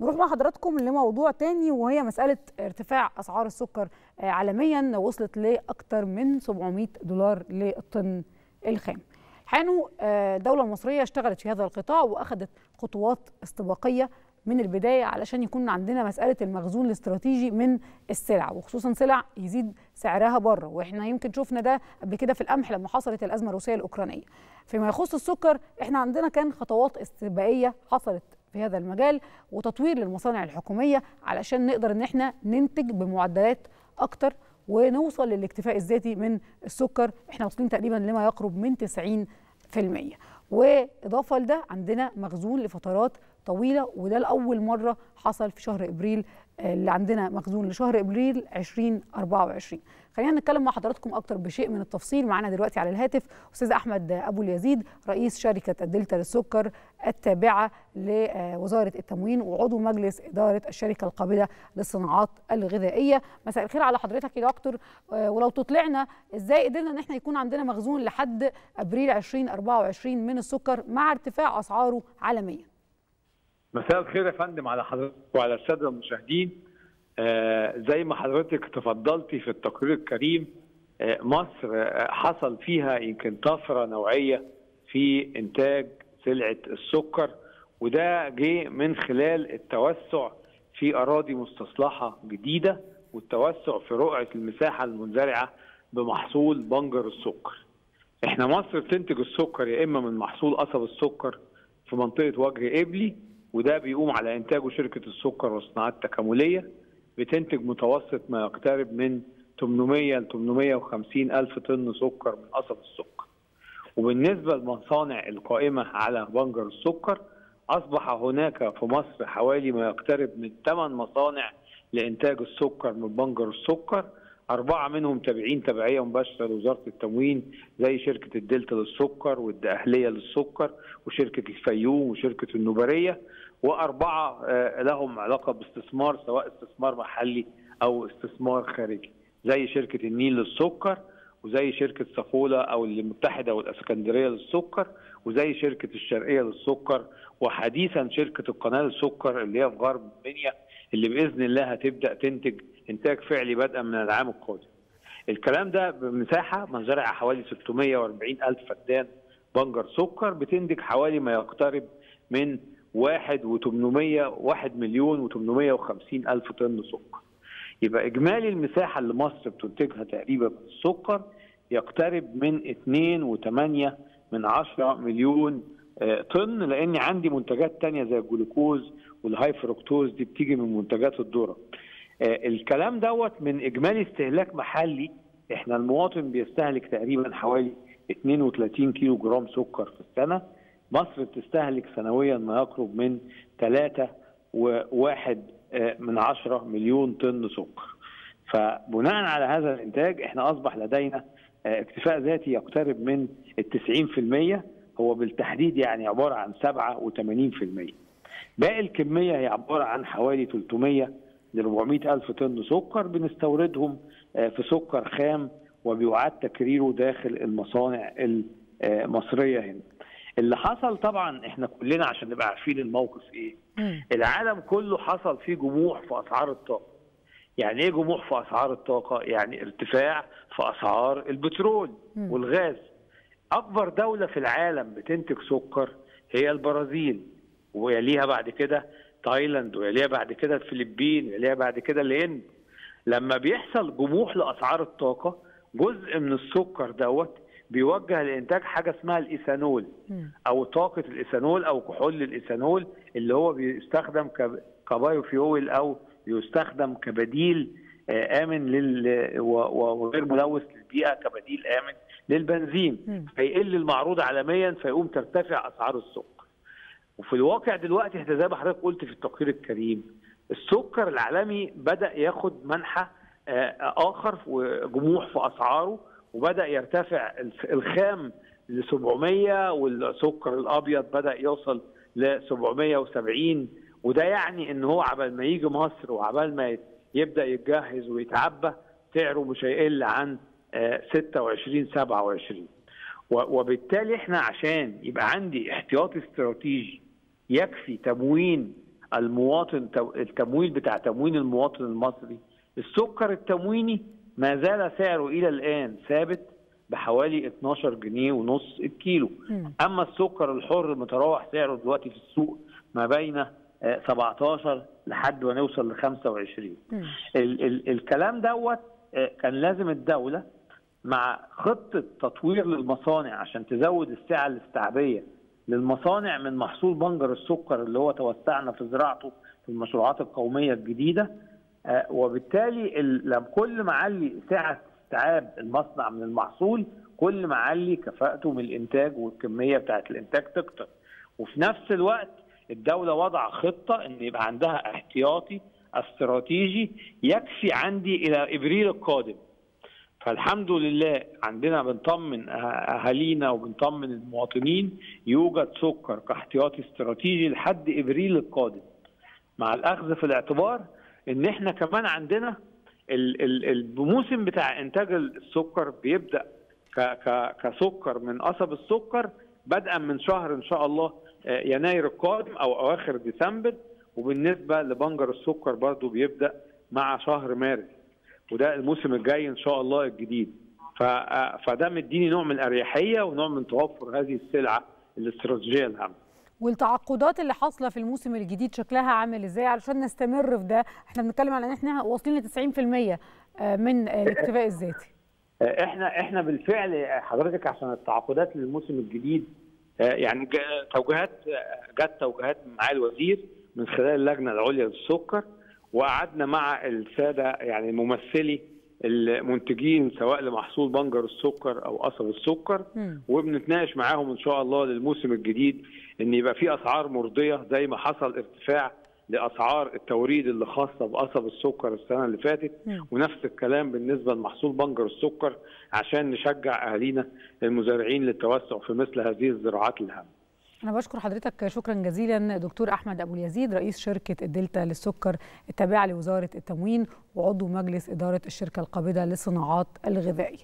نروح مع حضراتكم لموضوع تاني وهي مسألة ارتفاع أسعار السكر عالميا وصلت لأكثر من 700 دولار للطن الخام. حانوا الدولة المصرية اشتغلت في هذا القطاع وأخذت خطوات استباقية من البداية علشان يكون عندنا مسألة المخزون الاستراتيجي من السلع وخصوصا سلع يزيد سعرها بره. وإحنا يمكن شفنا ده قبل كده في القمح لما حصلت الأزمة الروسية الأوكرانية. فيما يخص السكر إحنا عندنا كان خطوات استباقية حصلت في هذا المجال وتطوير للمصانع الحكومية علشان نقدر إن إحنا ننتج بمعدلات أكتر ونوصل للاكتفاء الذاتي من السكر. إحنا واصلين تقريبا لما يقرب من 90% وإضافة لده عندنا مخزون لفترات طويلة وده لأول مرة حصل في شهر إبريل اللي عندنا مخزون لشهر إبريل 2024 خلينا نتكلم مع حضراتكم أكتر بشيء من التفصيل. معنا دلوقتي على الهاتف أستاذ أحمد أبو اليزيد رئيس شركة الدلتا للسكر التابعة لوزارة التموين وعضو مجلس إدارة الشركة القابلة للصناعات الغذائية. مساء الخير على حضرتك يا دكتور. ولو تطلعنا إزاي قدرنا إن إحنا يكون عندنا مخزون لحد أبريل 2024 من السكر مع ارتفاع أسعاره عالميا؟ مساء الخير يا فندم على حضرتك وعلى السادة المشاهدين آه زي ما حضرتك تفضلتي في التقرير الكريم آه مصر آه حصل فيها يمكن طفرة نوعية في إنتاج سلعة السكر وده جه من خلال التوسع في أراضي مستصلحة جديدة والتوسع في رقعه المساحة المنزرعة بمحصول بنجر السكر. إحنا مصر بتنتج السكر يا إما من محصول قصب السكر في منطقة وجه قبلي وده بيقوم على إنتاجه شركة السكر والصناعات التكاملية بتنتج متوسط ما يقترب من 800 ل 850 ألف طن سكر من قصب السكر. وبالنسبة للمصانع القائمة على بنجر السكر أصبح هناك في مصر حوالي ما يقترب من 8 مصانع لإنتاج السكر من بنجر السكر أربعة منهم تابعين تبعية مباشرة لوزارة التموين زي شركة الدلتا للسكر والدقهلية للسكر وشركة الفيوم وشركة النوبرية وأربعة لهم علاقة باستثمار سواء استثمار محلي أو استثمار خارجي زي شركة النيل للسكر وزي شركة صفولة أو المتحدة والأسكندرية للسكر وزي شركة الشرقية للسكر وحديثا شركة القناة للسكر اللي هي في غرب المنيا. اللي بإذن الله هتبدأ تنتج إنتاج فعلي بدءا من العام القادم. الكلام ده بمساحة مزارع حوالي 640 ألف فدان بنجر سكر بتنتج حوالي ما يقترب من 1 و800 1 مليون و850 ألف طن سكر. يبقى إجمالي المساحة اللي مصر بتنتجها تقريبا من السكر يقترب من 2.8 من 10 مليون طن لأن عندي منتجات تانية زي الجلوكوز وال high fructose دي بتيجي من منتجات الذرة. الكلام دوت من إجمالي استهلاك محلي. إحنا المواطن بيستهلك تقريبا حوالي 32 كيلو جرام سكر في السنة. مصر بتستهلك سنويا ما يقرب من 3 وواحد من 10 مليون طن سكر. فبناء على هذا الإنتاج إحنا أصبح لدينا اكتفاء ذاتي يقترب من ال 90% هو بالتحديد يعني عبارة عن 87% باقي الكمية هي عبارة عن حوالي 300 ل 400 ألف طن سكر بنستوردهم في سكر خام وبيعاد تكريره داخل المصانع المصرية هنا. اللي حصل طبعا إحنا كلنا عشان نبقى عارفين الموقف إيه. العالم كله حصل فيه جموح في أسعار الطاقة. يعني إيه جموح في أسعار الطاقة؟ يعني ارتفاع في أسعار البترول والغاز. أكبر دولة في العالم بتنتج سكر هي البرازيل ويليها بعد كده تايلاند ويليها بعد كده الفلبين ويليها بعد كده الهند. لما بيحصل جموح لأسعار الطاقة جزء من السكر دوت بيوجه لإنتاج حاجة اسمها الإيثانول أو طاقة الإيثانول أو كحول الإيثانول اللي هو بيستخدم ك biofuel أو بيستخدم كبديل آمن لل وغير ملوث للبيئة كبديل آمن للبنزين. فيقل المعروض عالميا فيقوم ترتفع أسعار السكر. وفي الواقع دلوقتي انت زي ما حضرتك قلت في التقرير الكريم السكر العالمي بدأ ياخد منحى آخر وجموح في أسعاره وبدأ يرتفع الخام ل 700 والسكر الأبيض بدأ يوصل ل 770 وده يعني إن هو عبال ما يجي مصر وعبال ما يبدأ يتجهز ويتعبى سعره مش هيقل عن 26 27 وبالتالي إحنا عشان يبقى عندي احتياطي استراتيجي يكفي تموين المواطن التمويل بتاع تموين المواطن المصري السكر التمويني ما زال سعره إلى الآن ثابت بحوالي 12 جنيه ونص الكيلو. أما السكر الحر متراوح سعره دلوقتي في السوق ما بين 17 لحد ما نوصل ل 25 ال ال الكلام دوت كان لازم الدولة مع خطة تطوير للمصانع عشان تزود السعة الاستيعابية للمصانع من محصول بنجر السكر اللي هو توسعنا في زراعته في المشروعات القومية الجديدة وبالتالي كل ما علي سعة استيعاب المصنع من المحصول كل ما علي كفاءته من الإنتاج والكمية بتاعت الإنتاج تكتر. وفي نفس الوقت الدولة وضع خطة إن يبقى عندها احتياطي استراتيجي يكفي عندي إلى إبريل القادم. فالحمد لله عندنا بنطمن أهالينا وبنطمن المواطنين يوجد سكر كاحتياطي استراتيجي لحد إبريل القادم. مع الأخذ في الاعتبار إن إحنا كمان عندنا الموسم بتاع إنتاج السكر بيبدأ كسكر من قصب السكر بدءا من شهر إن شاء الله يناير القادم أو أواخر ديسمبر. وبالنسبة لبنجر السكر برضو بيبدأ مع شهر مارس. وده الموسم الجاي إن شاء الله الجديد. فده مديني نوع من الأريحية ونوع من توفر هذه السلعة الاستراتيجية الهامة. والتعاقدات اللي حاصلة في الموسم الجديد شكلها عامل إزاي؟ علشان نستمر في ده إحنا بنتكلم على إن إحنا واصلين ل 90% من الاكتفاء الذاتي. إحنا إحنا بالفعل حضرتك عشان التعاقدات للموسم الجديد يعني توجيهات جت توجيهات مع الوزير من خلال اللجنة العليا للسكر وقعدنا مع السادة يعني ممثلي المنتجين سواء لمحصول بنجر السكر أو قصب السكر م. وبنتناقش معاهم إن شاء الله للموسم الجديد إن يبقى في أسعار مرضية زي ما حصل ارتفاع لأسعار التوريد اللي خاصة بقصب السكر السنة اللي فاتت. ونفس الكلام بالنسبة لمحصول بنجر السكر عشان نشجع أهالينا المزارعين للتوسع في مثل هذه الزراعات الهامة. أنا بشكر حضرتك شكرا جزيلا دكتور أحمد أبو اليزيد رئيس شركة الدلتا للسكر التابعة لوزارة التموين وعضو مجلس إدارة الشركة القابضة للصناعات الغذائية